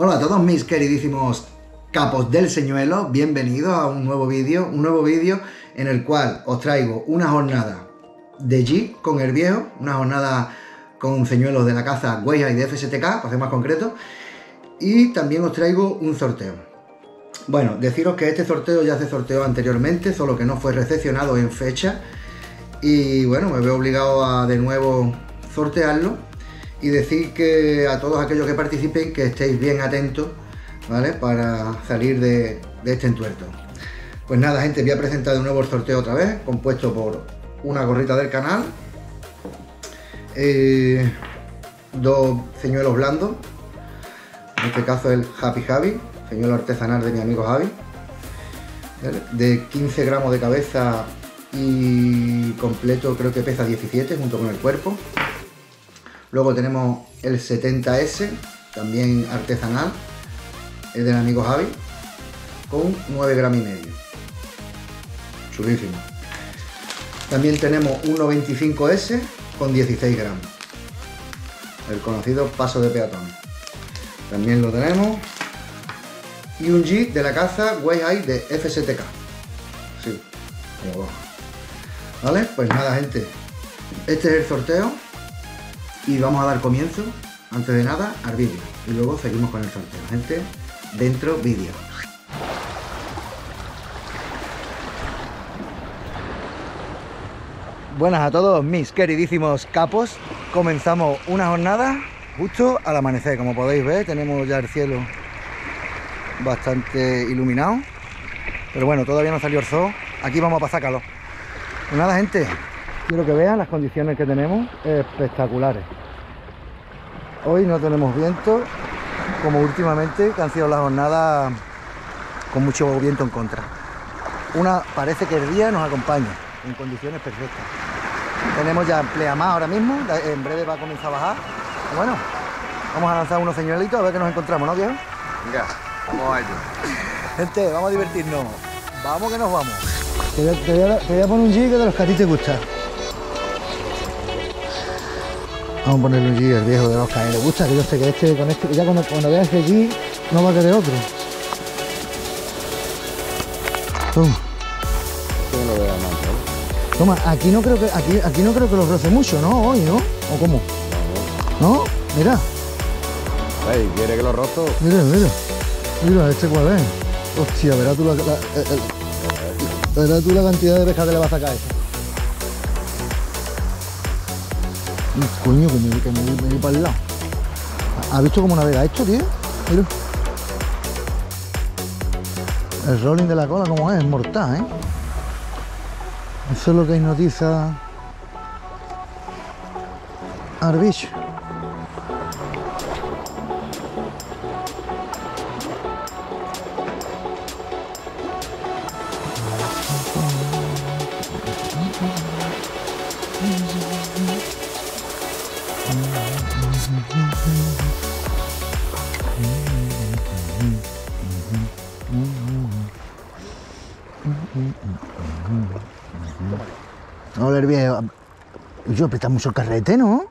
Hola a todos mis queridísimos capos del señuelo, bienvenidos a un nuevo vídeo, un nuevo vídeo en el cual os traigo una jornada de G con el viejo, una jornada con señuelos de la caza Weija y de FSTK, para ser más concreto, y también os traigo un sorteo. Bueno, deciros que este sorteo ya se sorteó anteriormente, solo que no fue recepcionado en fecha, y bueno, me veo obligado a de nuevo sortearlo y decir que a todos aquellos que participen que estéis bien atentos, ¿vale? Para salir de, este entuerto. Pues nada, gente, voy a presentar de nuevo el sorteo otra vez, compuesto por una gorrita del canal, eh, dos señuelos blandos, en este caso el Happy Javi, señuelo artesanal de mi amigo Javi, de 15 gramos de cabeza y completo creo que pesa 17 junto con el cuerpo. Luego tenemos el 70S, también artesanal, el del amigo Javi, con 9 gramos y medio. Chulísimo. También tenemos un 95S con 16 gramos. El conocido paso de peatón. También lo tenemos. Y un G de la caza Way de FSTK. Sí, como va. ¿Vale? Pues nada, gente. Este es el sorteo y vamos a dar comienzo, antes de nada, al vídeo. Y luego seguimos con el sorteo. Gente, dentro vídeo. Buenas a todos mis queridísimos capos. Comenzamos una jornada justo al amanecer. Como podéis ver, tenemos ya el cielo bastante iluminado. Pero bueno, todavía no salió el sol. Aquí vamos a pasar calor. Pues nada, gente, quiero que vean las condiciones que tenemos espectaculares. Hoy no tenemos viento, como últimamente, que han sido las jornadas con mucho viento en contra. Una, parece que el día nos acompaña en condiciones perfectas. Tenemos ya pleamar ahora mismo, en breve va a comenzar a bajar. Bueno, vamos a lanzar unos señuelitos a ver qué nos encontramos, ¿no, viejo? Venga, vamos a ello. Gente, vamos a divertirnos. Vamos que nos vamos. Te voy a, te voy a, poner un jig de los que a ti te gusta. Vamos a ponerle un G el viejo de los que a le gusta, que yo sé que este, con este, ya cuando, cuando vea este G no va a querer otro. Toma. ¿no? Toma, aquí no creo que aquí, aquí no creo que lo roce mucho, ¿no? Hoy, ¿no? ¿O cómo? ¿No? Mira. ¿quiere que lo rozo? Mira, mira. Mira, este cuál es. Hostia, verás tú la, la, la, verás tú la cantidad de pesca que le vas a sacar a esto. Coño, que me, que me, me para el lado. ¿Has visto cómo navega esto, tío? Mira. El rolling de la cola como es, es mortal, ¿eh? Eso es lo que hipnotiza al bicho. Viejo. Yo aprieta mucho el carrete, ¿no?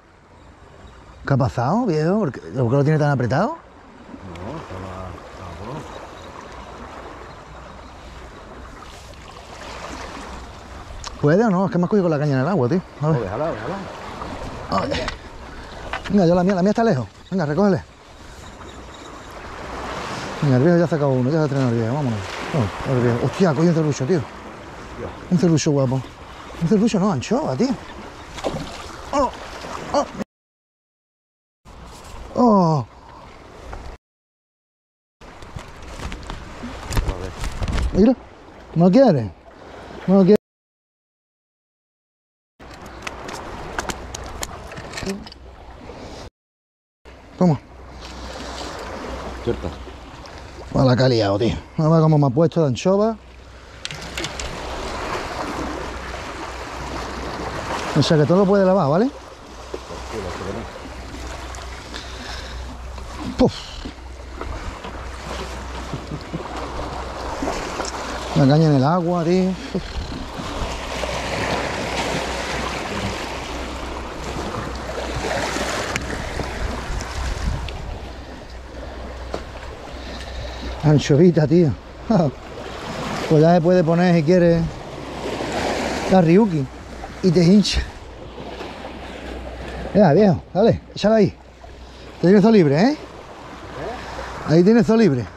¿Qué ha pasado, viejo? ¿Por qué, por qué lo tiene tan apretado? ¿Puede o no? Es que me has cogido con la caña en el agua, tío. A ver. déjala, déjala. Venga, yo la mía, la mía está lejos. Venga, recógele. Venga, el viejo ya ha sacado uno, ya se ha entrenado el viejo, vámonos. Vamos, el viejo. Hostia, coño un cerrucho, tío. Un cerrucho guapo. Un cerrucho no, anchoa, tío. ¡Oh! ¡Oh! ¡Oh! Mira, no quiere. No quiere. Toma. Cierto. A la calidad, tío. A ver cómo me ha puesto de anchova. O sea que todo lo puede lavar, ¿vale? Puf. La caña en el agua, tío. Anchovita, tío. Pues ya se puede poner si quiere la Ryuki y te hincha. Ya, viejo, dale, échala ahí. Te tienes libre, ¿eh? Ahí tienes libre.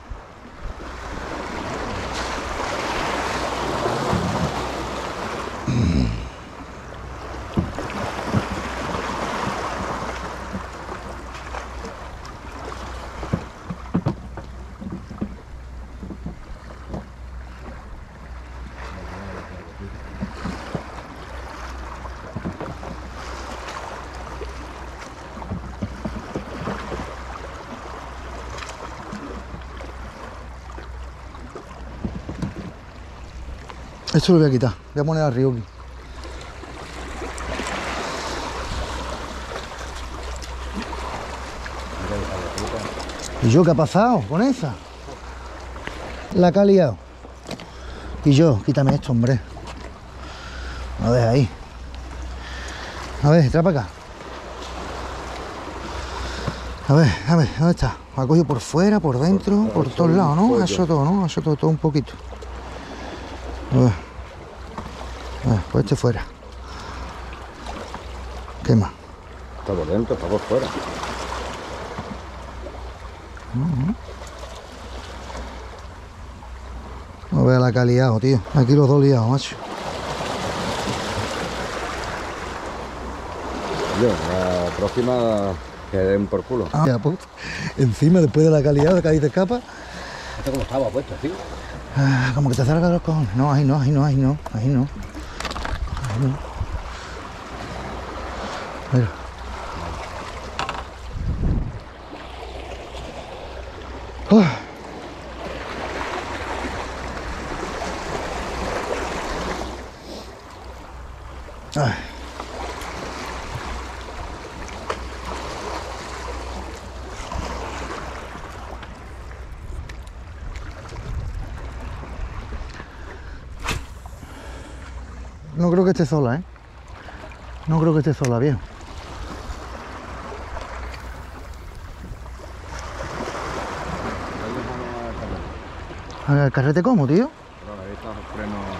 Esto lo voy a quitar. Voy a poner a Ryuki. ¿Y yo qué ha pasado con esa? La que ha liado. Y yo, quítame esto, hombre. A ver, ahí. A ver, trae para acá. A ver, a ver, ¿dónde está? Ha cogido por fuera, por dentro, por, todos lados, ¿no? Eso todo, ¿no? Eso todo, todo un poquito. A ver. Pues este fuera. ¿Qué más? Está por dentro, está por fuera. No vea la calidad, tío. Aquí los dos liados, macho. Yo, la próxima que den por culo. Ah, ya, pues, encima, después de la calidad de caída de capa, Esto como estaba puesto, tío. ah, como que te acerca los cojones. No, ahí no, ahí no, ahí no, ahí no. Ahí sola, ¿eh? No creo que esté sola, viejo. ¿El carrete cómo, tío? Pero ahí estamos frenados.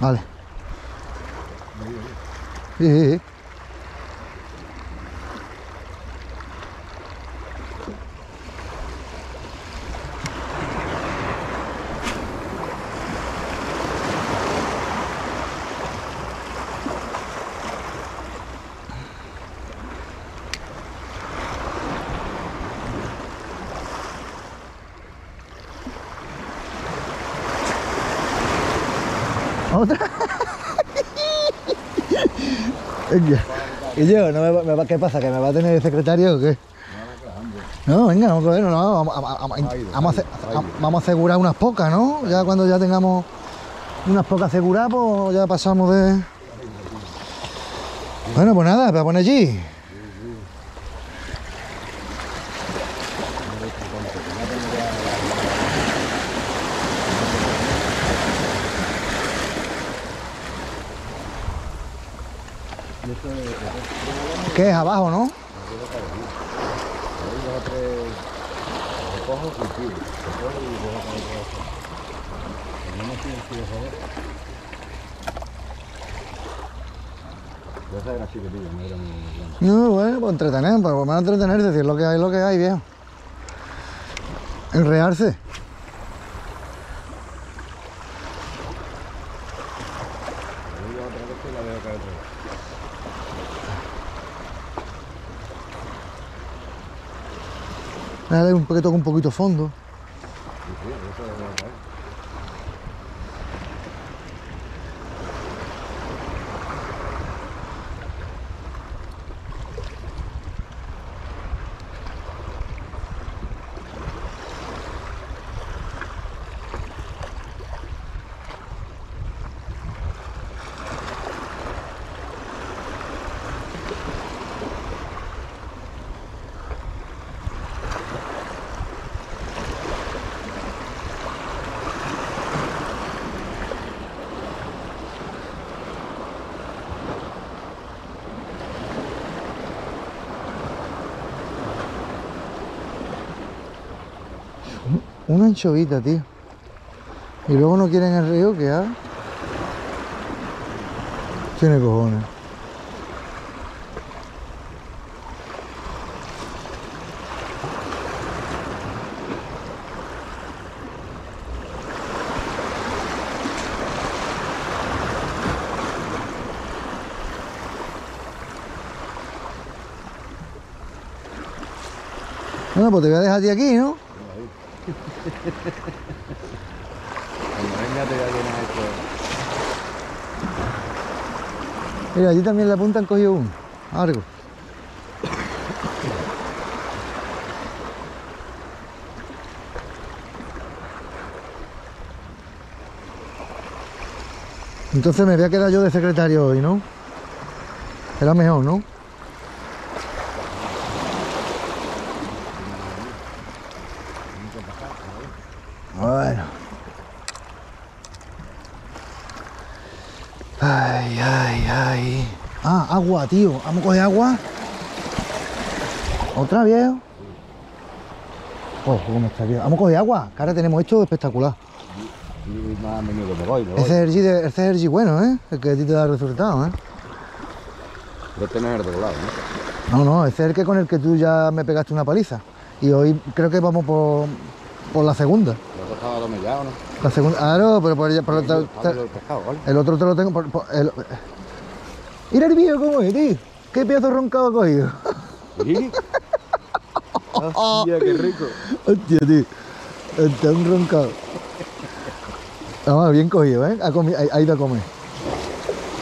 Vale. Sí, sí. Venga. ¿Y yo? ¿No me va- me ¿Qué pasa? ¿Que me va a tener de secretario o qué? No, venga, vamos a ver, no, vamos, vamos a asegurar unas pocas, ¿no? Ya cuando ya tengamos unas pocas aseguradas, pues ya pasamos de... Bueno, pues nada, voy a poner allí. ¿Qué es abajo, no? No, bueno, pues entretener, pues por lo menos entretenerse, decir lo que hay, lo que hay, viejo. Enrearse. Ahí va otra vez y la veo caer otra vez. Un poquito con un poquito fondo. Una anchovita, tío. Y luego no quieren el río, ¿qué haga? Tiene cojones. Bueno, pues te voy a dejar ti aquí, ¿no? Cuando venga te voy a llenar esto. Mira, allí también la punta han cogido uno. Algo. Entonces me voy a quedar yo de secretario hoy, ¿no? Era mejor, ¿no? Bueno. Ay, ay, ay. Ah, agua, tío. Vamos a coger agua. ¿Otra, viejo? Oh, cómo está, tío. Vamos a coger agua, que ahora tenemos esto espectacular. Ese es el G, de- ese es el G bueno, ¿eh? El que a ti te da resultado, ¿eh? Lo tener de lado, ¿no? No, no, ese es el que con el que tú ya me pegaste una paliza. Y hoy creo que vamos por, por la segunda. Estaba domellado, ¿no? La segunda. Claro, pero por, por- te- el pescado, ¿vale? el otro te lo tengo. Por, por- el- Mira el viejo cómo es, tío. Qué pedazo roncado ha cogido. ¿Sí? Hostia, qué rico. Hostia, tío. Está un roncado. Vamos, bien cogido, ¿eh? Ha, comi- ha- ha ido a comer.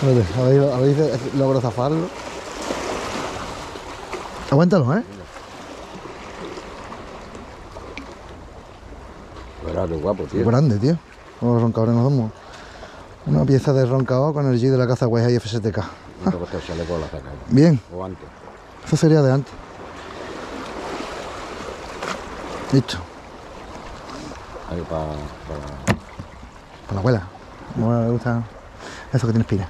Espérate, a ver, a ver logro zafarlo. Aguántalo, ¿eh? Verá, qué guapo, Qué tío. grande, tío. Los roncadores nos damos. Una pieza de roncado con el G de la caza Guay y FSTK. No te costó chaleco a la saca. Bien, O antes. eso sería de antes. Listo, Ahí para... para... para la abuela. Abuela le gusta eso que tiene espina.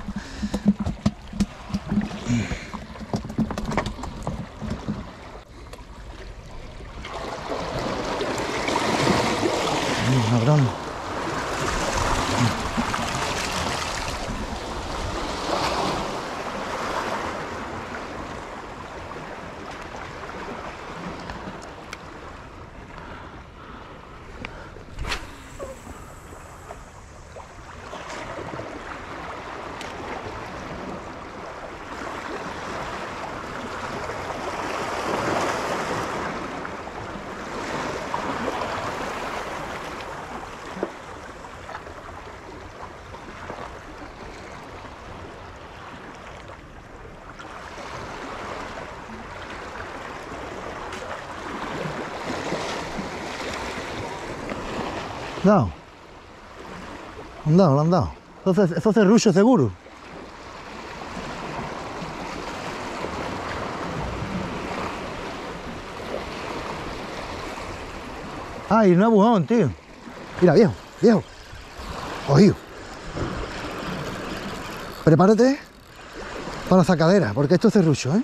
¿Dado? Han dado, lo han dado. Entonces, eso es serrucho seguro. Ay, no abujón, tío. Mira, viejo, viejo. Cogido. Prepárate para la sacadera, porque esto es serrucho, ¿eh?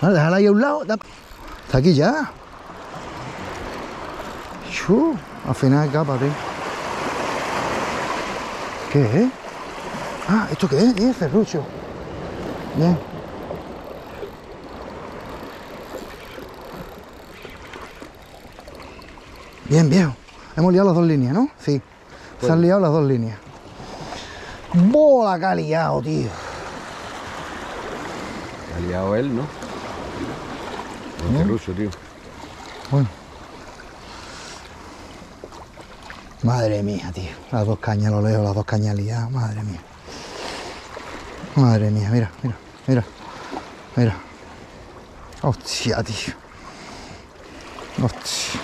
Vale, déjala ahí a un lado. Está aquí ya. Chu, al final capa, tío. ¿Qué es? Ah, ¿esto qué es? Es serrucho. Bien. Bien, viejo. Hemos liado las dos líneas, ¿no? Sí. Se han liado las dos líneas. ¡Bola que ha liado, tío! Ha liado él, ¿no? ¿Eh? El tío. Bueno. Madre mía, tío. Las dos cañas, lo leo, las dos cañas liadas. Madre mía. Madre mía, mira, mira, mira. Mira. Hostia, tío. Hostia,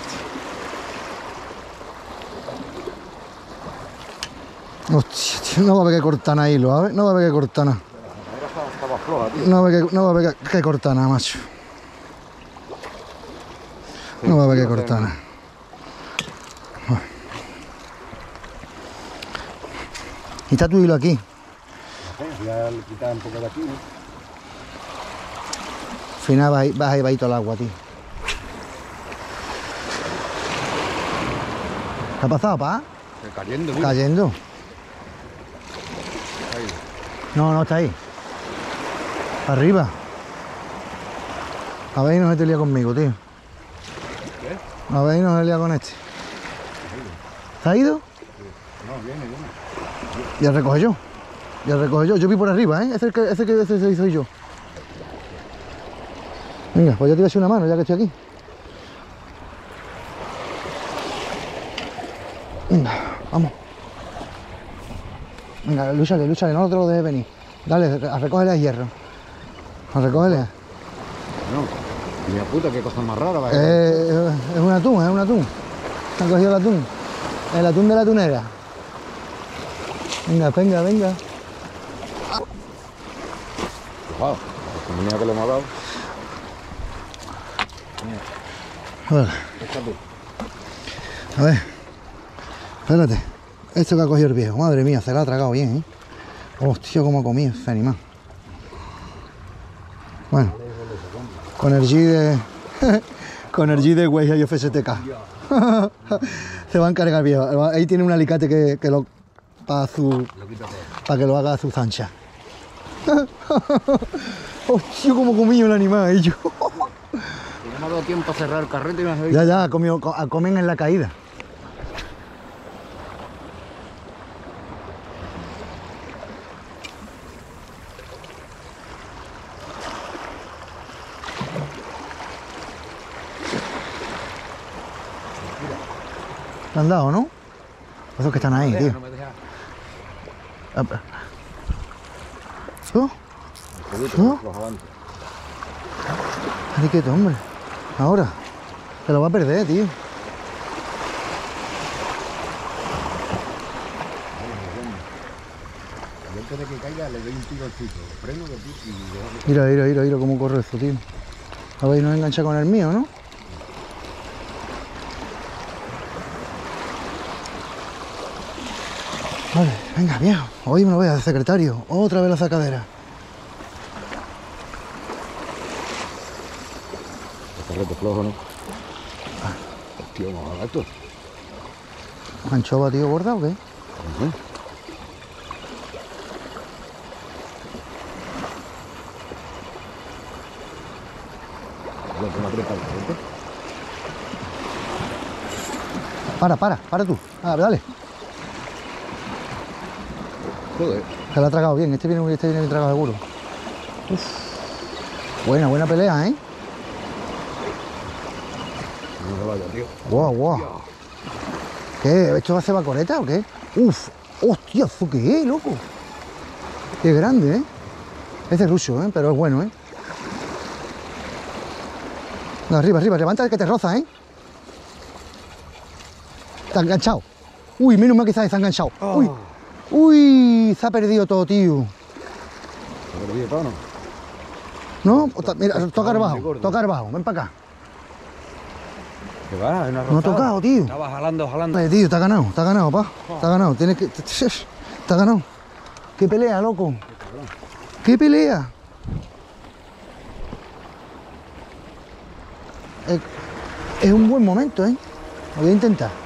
tío. Hostia, tío. No va a haber que cortar nada hilo, ¿sabes? No va a haber que cortar nada. No va a haber que, no va a haber que cortar nada, macho. No va a haber que cortar nada. Y está tu hilo aquí. Voy a quitar un poco de aquí, ¿no? Al final vas, ahí- vas ahí bajito al agua, tío. ¿Qué ha pasado, pa? Cayendo, tío. Cayendo. Ahí. No, no está ahí. Arriba. A ver, no se te lía conmigo, tío. ¿Qué? A ver, no se lía con este. ¿Se ha ido? No, viene, viene. Ya recoge yo. Ya recoge yo. Yo vi por arriba, ¿eh? Ese que, ese que ese soy yo. Venga, pues yo te voy a hacer una mano ya que estoy aquí. Venga, vamos. Venga, lúchale, lúchale, no te lo dejes venir. Dale, a recógele el hierro. A recógele. No. Mira puta, qué cosa más rara. Eh, es un atún, es un atún. Han cogido el atún. El atún de la tunera. Venga, venga, venga. Wow. La comunidad que le hemos dado. Tú. a ver. Espérate. Esto que ha cogido el viejo. Madre mía, se lo ha tragado bien, ¿eh? Hostia, cómo ha comido ese animal. Bueno. Con el G de... con el G de Huella y FSTK. se va a encargar viejo. Ahí tiene un alicate que, que lo... Para su... Para que lo haga a su zancha. Hostia, cómo comió el animal, yo. Y no me ha dado tiempo a cerrar el carrete y me has Ya, ya, comió, co- a- comen en la caída. ¿Te han dado, no? Esos que están ahí, tío. No me deja. Ah, pa- ¿Oh? Seguro, ¿No? Los avances. Ay, quieto, hombre. Ahora. Se lo va a perder, tío. Antes de que caiga le doy un tiro al piso. Freno de y Mira, mira, mira, mira cómo corre esto, tío. A ver, no engancha con el mío, ¿no? Vale, venga, viejo. Hoy me lo voy a hacer secretario. Otra vez la sacadera. Carrete flojo, ¿no? Hostia, más barato. ¿Anchova, tío, gorda o qué? El carrete. Para, para, para tú. Ah, dale. Joder. Se lo ha tragado bien. Este viene, este viene bien tragado seguro. Uf. Buena, buena pelea, ¿eh? No se vaya, tío. Guau, guau. ¿Qué? ¿Esto va a ser vacoreta o qué? Uf, hostia, ¿eso qué es, loco? Qué grande, ¿eh? Es de ruso, ¿eh? Pero es bueno, ¿eh? No, arriba, arriba, levanta que te roza, ¿eh? Está enganchado. Uy, menos mal que se ha enganchado. Uy, uy, se ha perdido todo, tío. ¿Se perdió todo, no? ¿No? Ta- Mira, tocar de bajo, tocar bajo, ven para acá. ¿Qué va? Una No ha tocado, tío. Estaba jalando, jalando. Vale, tío, te ha ganado, te ha ganado, pa. Te ha ganado, tienes que. Te ha ganado. ¿Qué pelea, loco? ¿Qué pelea? Es, es un buen momento, ¿eh? Lo voy a intentar.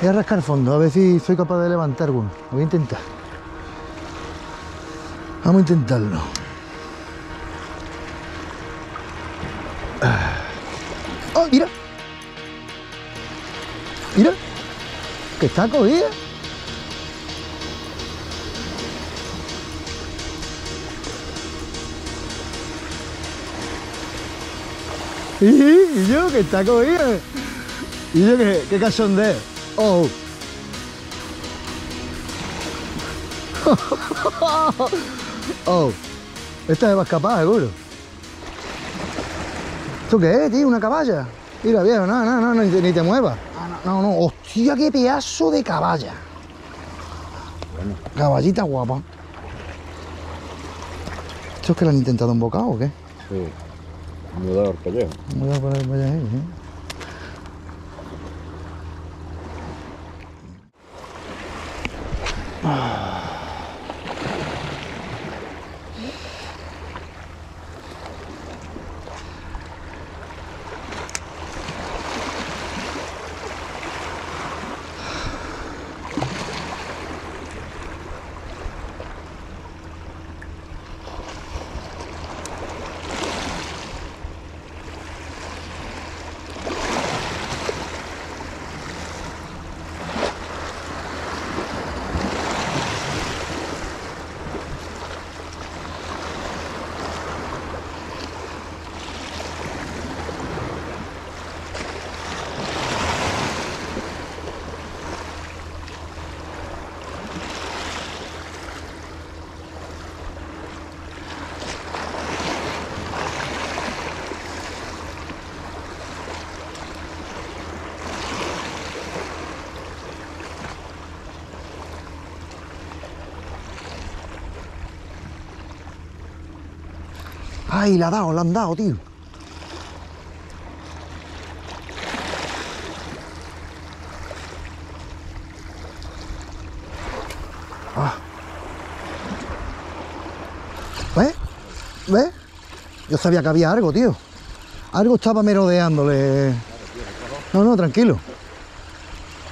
Voy a rascar fondo, a ver si soy capaz de levantar uno. Lo voy a intentar. Vamos a intentarlo. ¡Oh, mira! Mira, que está cogida. Y, yo, que está cogida. Y yo, que qué cachondeo. Oh. oh. Esta se va a escapar, seguro. ¿Esto qué es, tío? ¿Una caballa? Mira, viejo, no, no, no, ni te, ni te muevas. Ah, no, no, no. Hostia, qué pedazo de caballa. Bueno, Caballita guapa. ¿Esto es que la han intentado embocar o qué? sí. Me da el pellejo. Voy a poner vaya ahí, ¿eh? ¡Ay, la ha dado, la han dado, tío! Ah. ¿Ves? ¿Ves? Yo sabía que había algo, tío. Algo estaba merodeándole. No, no, tranquilo.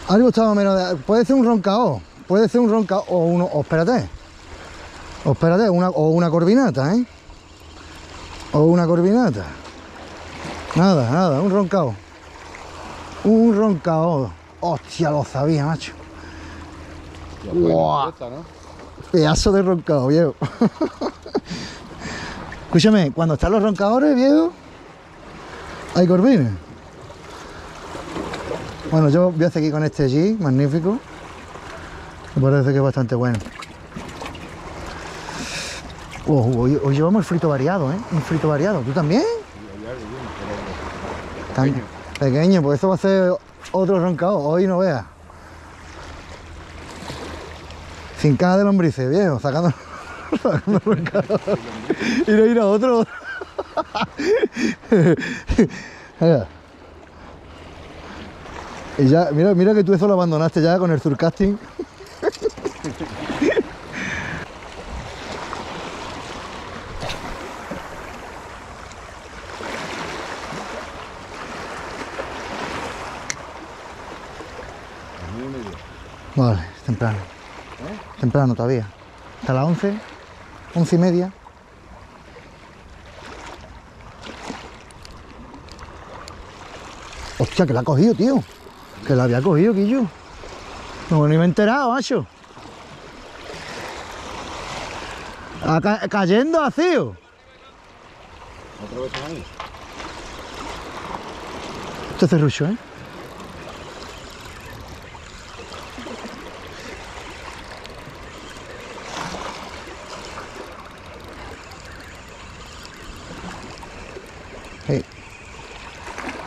Algo estaba merodeando. Puede ser un roncao. Puede ser un roncao. O uno. O espérate. O espérate, una, o una corvinata, ¿eh? O una corvinata. Nada, nada, un roncao. Un roncao. Hostia, lo sabía, macho. ¿no? Pedazo de roncao, viejo. Escúchame, cuando están los roncadores, viejo, hay corvines. Bueno, yo voy a seguir con este G, magnífico. Me parece que es bastante bueno. Oh, hoy, llevamos el frito variado, ¿eh? Un frito variado. ¿Tú también? Tan pequeño, pues eso va a ser otro roncao. Hoy no veas. Sin caja de lombrices, viejo, sacando, sacando roncao. Ir a ir a otro. Mira. Y ya, mira, mira que tú eso lo abandonaste ya con el surcasting. Vale, temprano. Temprano todavía. Hasta las 11, 11 y media. Hostia, que la ha cogido, tío. Que la había cogido, Quillo. No, ni me he enterado, macho. Ah, ca- cayendo así. ¿o? ¿Otra vez ahí? Esto es cerrucho, ¿eh?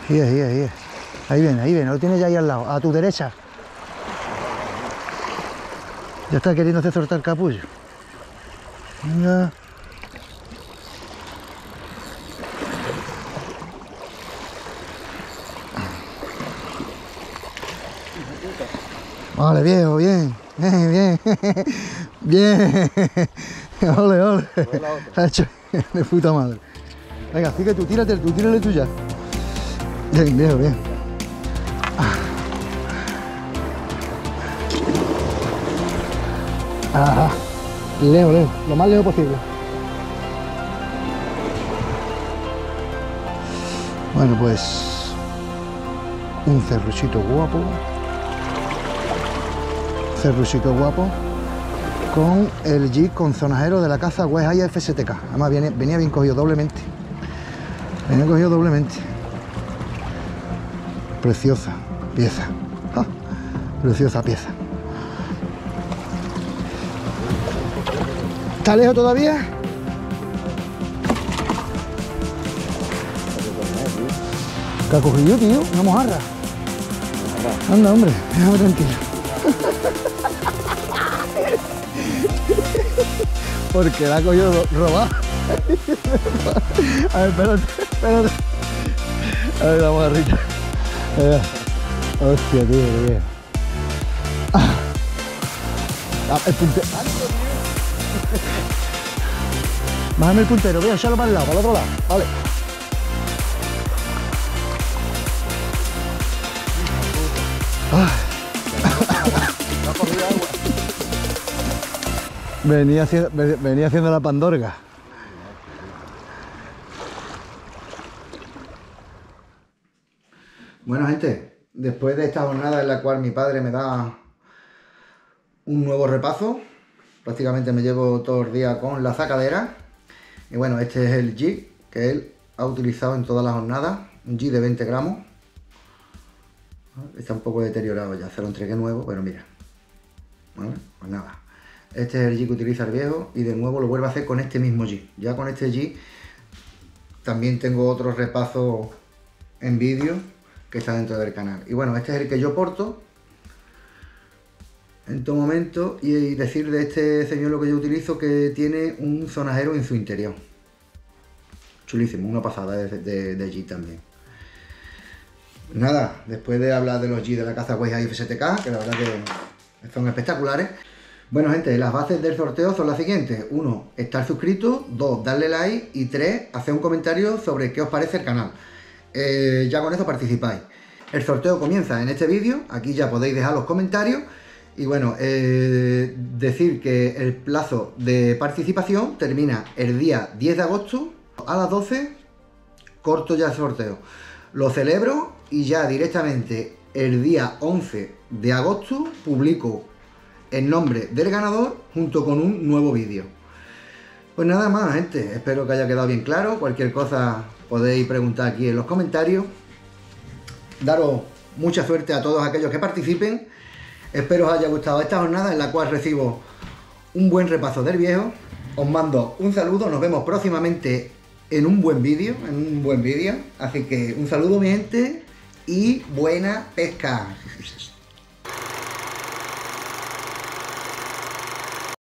Ahí es, ahí es, ahí es. Ahí viene, ahí viene, lo tienes ya ahí al lado, a tu derecha. Ya está queriendo hacer soltar el capullo. Venga. Vale, viejo, bien, bien, bien, bien, ole, ole, Ha hecho de puta madre. Venga, que tú, tírate, tú, tírale tú Bien, viejo, bien. Ajá, lejos, lejos, lo más lejos posible. Bueno, pues un cerruchito guapo cerruchito guapo con el Jeep con zonajero de la caza West FSTK. Además viene, venía bien cogido doblemente. Venía cogido doblemente. Preciosa pieza. Ah, preciosa pieza. ¿Está lejos todavía? ¿Qué ha cogido, tío? Una mojarra. Anda, hombre, déjame tranquilo. Porque la ha cogido ro- robada. A ver, espérate, espérate. A ver, la mojarrita. Mira. Hostia, tío, bien. Ah. Ah, el puntero. Bájame el puntero, voy a echarlo para el lado, para el otro lado. Vale. Venía venía haciendo la pandorga. Bueno, gente, después de esta jornada en la cual mi padre me da un nuevo repaso, prácticamente me llevo todo el día con la sacadera. Y bueno, este es el G que él ha utilizado en toda la jornada, un G de 20 gramos. Está un poco deteriorado ya, se lo entregué nuevo, pero mira. Pues nada. Este es el G que utiliza el viejo y de nuevo lo vuelvo a hacer con este mismo G. Ya con este G también tengo otro repaso en vídeo que está dentro del canal. Y bueno, este es el que yo porto en todo momento y decir de este señor lo que yo utilizo que tiene un zonajero en su interior. chulísimo, una pasada de, de, G también. Nada, después de hablar de los G de la caza Weiss FSTK, que la verdad que son espectaculares. Bueno, gente, las bases del sorteo son las siguientes. Uno, estar suscrito. Dos, darle like. Y tres, hacer un comentario sobre qué os parece el canal. Eh, ya con eso participáis. El sorteo comienza en este vídeo. Aquí ya podéis dejar los comentarios. Y bueno, eh, decir que el plazo de participación termina el día 10 de agosto a las 12. Corto ya el sorteo. Lo celebro y ya directamente el día 11 de agosto publico el nombre del ganador junto con un nuevo vídeo. Pues nada más, gente. Espero que haya quedado bien claro. Cualquier cosa podéis preguntar aquí en los comentarios. Daros mucha suerte a todos aquellos que participen. Espero os haya gustado esta jornada en la cual recibo un buen repaso del viejo. Os mando un saludo. Nos vemos próximamente en un buen vídeo. En un buen vídeo. Así que un saludo, mi gente. Y buena pesca.